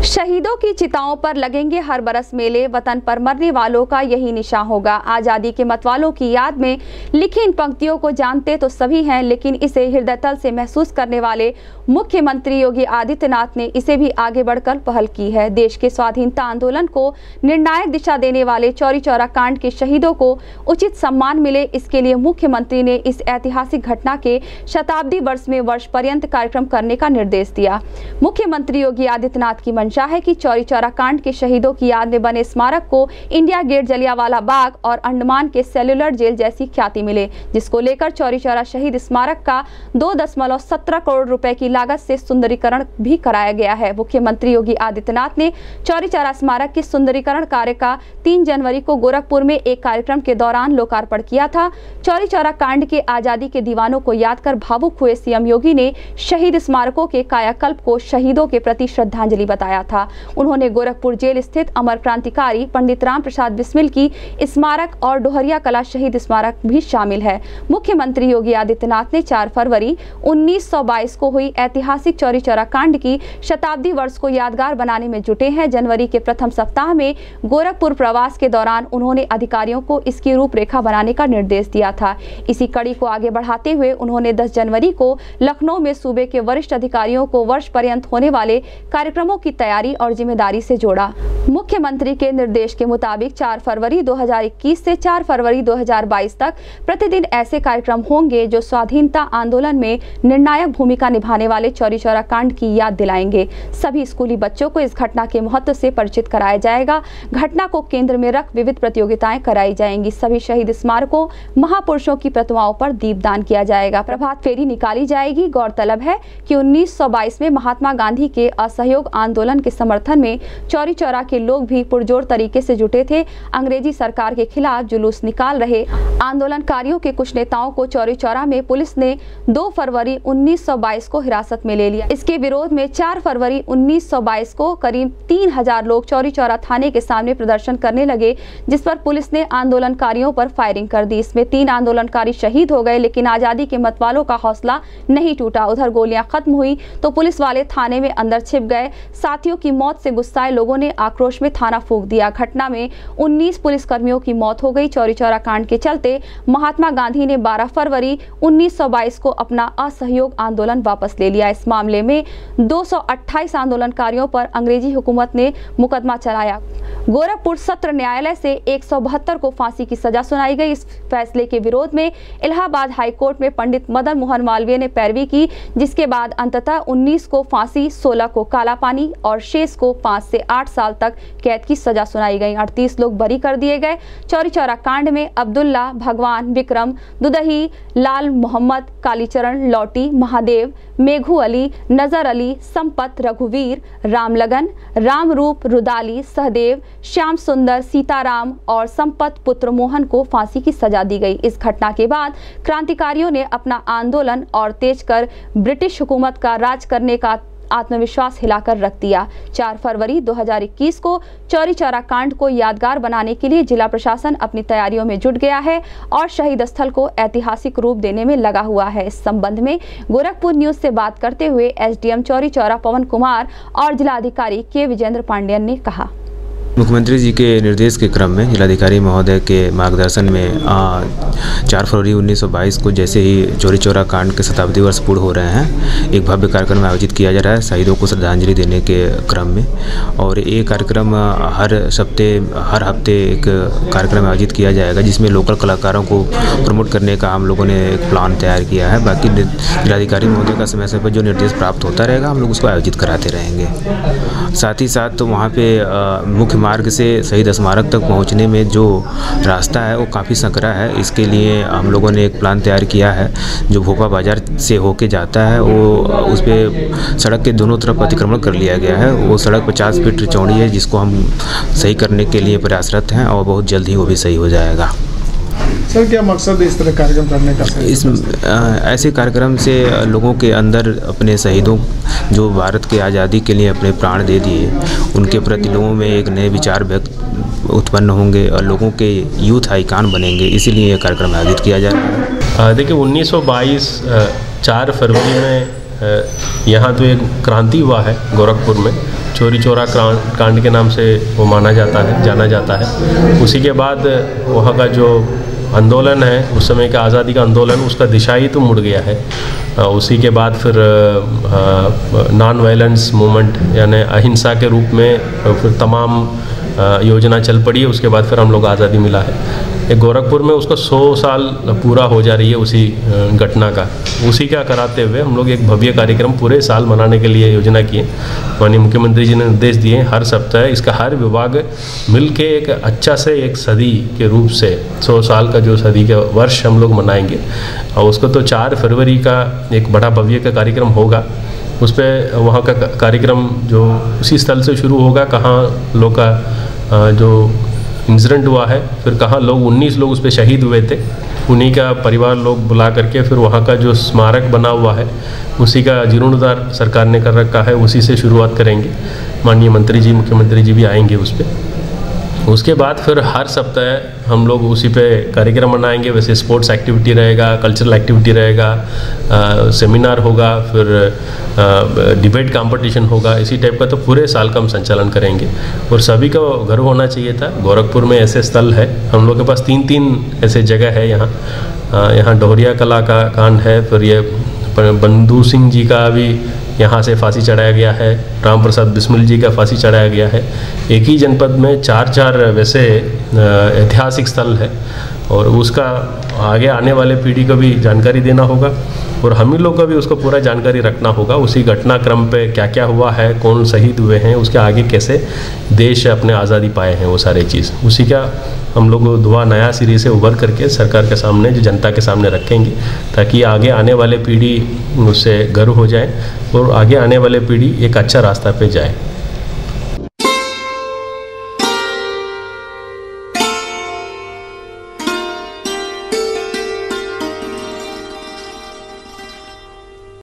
शहीदों की चिताओं पर लगेंगे हर बरस मेले। वतन पर मरने वालों का यही निशान होगा। आज़ादी के मतवालों की याद में लिखी इन पंक्तियों को जानते तो सभी हैं, लेकिन इसे हृदय तल से महसूस करने वाले मुख्यमंत्री योगी आदित्यनाथ ने इसे भी आगे बढ़कर पहल की है। देश के स्वाधीनता आंदोलन को निर्णायक दिशा देने वाले चौरी चौरा कांड के शहीदों को उचित सम्मान मिले। इसके लिए मुख्यमंत्री ने इस ऐतिहासिक घटना के शताब्दी वर्ष में वर्ष पर्यंत कार्यक्रम करने का निर्देश दिया। मुख्यमंत्री योगी आदित्यनाथ की मंशा है कि चौरी चौरा कांड के शहीदों की याद में बने स्मारक को इंडिया गेट जलियावाला बाग और अंडमान के सेलुलर जेल जैसी ख्याति मिले, जिसको लेकर चौरी चौरा शहीद स्मारक का दो दशमलव सत्रह करोड़ रुपए की लागत से सुंदरीकरण भी कराया गया है। मुख्यमंत्री योगी आदित्यनाथ ने चौरी चौरा स्मारक के सुंदरीकरण कार्य का तीन जनवरी को गोरखपुर में एक कार्यक्रम के दौरान लोकार्पण किया था। चौरी चौरा कांड के आज़ादी के दीवानों को याद कर भावुक हुए सीएम योगी ने शहीद स्मारकों के कायाकल्प को शहीदों के प्रति श्रद्धांजलि बताया। था। उन्होंने गोरखपुर जेल स्थित अमर क्रांतिकारी पंडित राम प्रसाद बिस्मिल की स्मारक और डोहरिया कला शहीद स्मारक भी शामिल है। मुख्यमंत्री योगी आदित्यनाथ ने 4 फरवरी 1922 को हुई ऐतिहासिक चौरी चौरा कांड की शताब्दी वर्ष को यादगार बनाने में जुटे हैं। जनवरी के प्रथम सप्ताह में गोरखपुर प्रवास के दौरान उन्होंने अधिकारियों को इसकी रूपरेखा बनाने का निर्देश दिया था। इसी कड़ी को आगे बढ़ाते हुए उन्होंने 10 जनवरी को लखनऊ में सूबे के वरिष्ठ अधिकारियों को वर्ष पर्यंत होने वाले कार्यक्रमों की तैयारी और ज़िम्मेदारी से जोड़ा। मुख्यमंत्री के निर्देश के मुताबिक 4 फरवरी 2021 से 4 फरवरी 2022 तक प्रतिदिन ऐसे कार्यक्रम होंगे जो स्वाधीनता आंदोलन में निर्णायक भूमिका निभाने वाले चौरी चौरा कांड की याद दिलाएँगे। सभी स्कूली बच्चों को इस घटना के महत्व से परिचित कराया जाएगा। घटना को केंद्र में रख विविध प्रतियोगिताएँ कराई जाएँगी। सभी शहीद स्मारकों, महापुरुषों की प्रतिमाओं पर दीपदान किया जाएगा। प्रभात फेरी निकाली जाएगी। गौरतलब है कि 1922 में महात्मा गांधी के असहयोग आंदोलन के समर्थन में चौरी चौरा के लोग भी पुरजोर तरीके से जुटे थे। अंग्रेज़ी सरकार के खिलाफ जुलूस निकाल रहे आंदोलनकारियों के कुछ नेताओं को चौरी चौरा में पुलिस ने 2 फरवरी 1922 को हिरासत में ले लिया। इसके विरोध में 4 फरवरी 1922 को करीब 3000 लोग चौरी चौरा थाने के सामने प्रदर्शन करने लगे, जिस पर पुलिस ने आंदोलनकारियों पर फायरिंग कर दी। इसमें तीन आंदोलनकारी शहीद हो गए, लेकिन आज़ादी के मतवालों का हौसला नहीं टूटा। उधर गोलियाँ खत्म हुई तो पुलिस वाले थाने में अंदर छिप गए। साथियों की मौत से गुस्साए लोगों ने आक्रोश में थाना फूक दिया। घटना में 19 पुलिसकर्मियों की मौत हो गई। चौरी चौरा कांड के चलते महात्मा गांधी ने 12 फरवरी 1922 को अपना असहयोग आंदोलन वापस ले लिया। इस मामले में 228 आंदोलनकारियों पर अंग्रेज़ी हुकूमत ने मुकदमा चलाया। गोरखपुर सत्र न्यायालय से एक सौ बहत्तर को फांसी की सजा सुनाई गई। इस फैसले के विरोध में इलाहाबाद हाईकोर्ट में पंडित मदन मोहन मालवीय ने पैरवी की, जिसके बाद अंततः 19 को फांसी 16 को काला पानी और शेष को पाँच से आठ साल तक कैद की सजा सुनाई गई। अड़तीस लोग बरी कर दिए गए। चौरी चौरा कांड में अब्दुल्ला, भगवान, विक्रम, दुदही, लाल, मोहम्मद, कालीचरण, लौटी, महादेव, मेघू अली, नज़र अली, संपत, रघुवीर, रामलगन, रामरूप, रुदाली, सहदेव, श्याम सुंदर, सीताराम और संपत पुत्र मोहन को फांसी की सजा दी गई। इस घटना के बाद क्रांतिकारियों ने अपना आंदोलन और तेज कर ब्रिटिश हुकूमत का राज करने का आत्मविश्वास हिलाकर रख दिया। 4 फरवरी 2021 को चौरी चौरा कांड को यादगार बनाने के लिए जिला प्रशासन अपनी तैयारियों में जुट गया है और शहीद स्थल को ऐतिहासिक रूप देने में लगा हुआ है। इस संबंध में गोरखपुर न्यूज़ से बात करते हुए एसडीएम चौरी चौरा पवन कुमार और जिलाधिकारी के विजेंद्र पांडेयन ने कहा। मुख्यमंत्री जी के निर्देश के क्रम में जिलाधिकारी महोदय के मार्गदर्शन में आ, चार फरवरी 1922 को जैसे ही चोरी चोरा कांड के शताब्दी वर्ष पूर्ण हो रहे हैं एक भव्य कार्यक्रम आयोजित किया जा रहा है शहीदों को श्रद्धांजलि देने के क्रम में। और ये कार्यक्रम हर सप्ते हर हफ़्ते एक कार्यक्रम आयोजित किया जाएगा जिसमें लोकल कलाकारों को प्रमोट करने का हम लोगों ने एक प्लान तैयार किया है। बाकी जिलाधिकारी महोदय का समय समय पर जो निर्देश प्राप्त होता रहेगा हम लोग उसको आयोजित कराते रहेंगे। साथ ही साथ तो वहाँ पर मुख्य मार्ग से शहीद स्मारक तक पहुँचने में जो रास्ता है वो काफ़ी संकरा है। इसके लिए हम लोगों ने एक प्लान तैयार किया है। जो भोपा बाज़ार से होके जाता है, वो उस पर सड़क के दोनों तरफ़ अतिक्रमण कर लिया गया है। वो सड़क पचास फीट चौड़ी है, जिसको हम सही करने के लिए प्रयासरत हैं और बहुत जल्द ही वो भी सही हो जाएगा। सर क्या मकसद इस तरह कार्यक्रम करने का? इस आ, ऐसे कार्यक्रम से लोगों के अंदर अपने शहीदों जो भारत के आज़ादी के लिए अपने प्राण दे दिए उनके प्रति लोगों में एक नए विचार व्यक्त उत्पन्न होंगे और लोगों के यूथ आइकान बनेंगे। इसीलिए यह कार्यक्रम आयोजित किया जा रहा है। देखिए 1922 चार फरवरी में यहाँ तो एक क्रांति हुआ है गोरखपुर में। चोरी चोरा क्रां- कांड के नाम से वो माना जाता है जाना जाता है। उसी के बाद वहाँ का जो आंदोलन है, उस समय का आज़ादी का आंदोलन, उसका दिशा ही तो मुड़ गया है। उसी के बाद फिर नॉन वायलेंस मूवमेंट यानी अहिंसा के रूप में फिर तमाम योजना चल पड़ी है उसके बाद फिर हम लोग आज़ादी मिला है। गोरखपुर में उसका 100 साल पूरा हो जा रही है उसी घटना का। उसी का कराते हुए हम लोग एक भव्य कार्यक्रम पूरे साल मनाने के लिए योजना किए माननीय मुख्यमंत्री जी ने निर्देश दिए हर सप्ताह इसका हर विभाग मिल के एक अच्छा से एक सदी के रूप से 100 साल का जो सदी का वर्ष हम लोग मनाएँगे। और उसको तो चार फरवरी का एक बड़ा भव्य का कार्यक्रम होगा। उस पर वहाँ का कार्यक्रम जो उसी स्थल से शुरू होगा, कहाँ लोग का जो इंसिडेंट हुआ है। फिर कहाँ लोग 19 लोग उस पर शहीद हुए थे। उन्हीं का परिवार लोग बुला करके फिर वहाँ का जो स्मारक बना हुआ है, उसी का जीर्णोद्धार सरकार ने कर रखा है, उसी से शुरुआत करेंगे। माननीय मंत्री जी, मुख्यमंत्री जी भी आएँगे उस पर उसके बाद फिर हर सप्ताह हम लोग उसी पे कार्यक्रम मनाएँगे। वैसे स्पोर्ट्स एक्टिविटी रहेगा कल्चरल एक्टिविटी रहेगा सेमिनार होगा, फिर डिबेट कंपटीशन होगा। इसी टाइप का तो पूरे साल का हम संचालन करेंगे। और सभी का गर्व होना चाहिए था। गोरखपुर में ऐसे स्थल है। हम लोग के पास तीन तीन ऐसे जगह है यहाँ। यहाँ डोहरिया कला का कांड है। फिर ये बंधु सिंह जी का भी यहाँ से फांसी चढ़ाया गया है। राम प्रसाद बिस्मिल जी का फांसी चढ़ाया गया है। एक ही जनपद में चार चार वैसे ऐतिहासिक स्थल है और उसका आगे आने वाले पीढ़ी को भी जानकारी देना होगा और हम ही लोग का भी उसको पूरा जानकारी रखना होगा। उसी घटनाक्रम पे क्या क्या हुआ है, कौन शहीद हुए हैं, उसके आगे कैसे देश अपने आज़ादी पाए हैं, वो सारे चीज़। उसी का हम लोग दुआ नया सिरे से उभर करके सरकार के सामने, जो जनता के सामने रखेंगे, ताकि आगे आने वाले पीढ़ी उससे गर्व हो जाए और आगे आने वाले पीढ़ी एक अच्छा रास्ता पे जाए।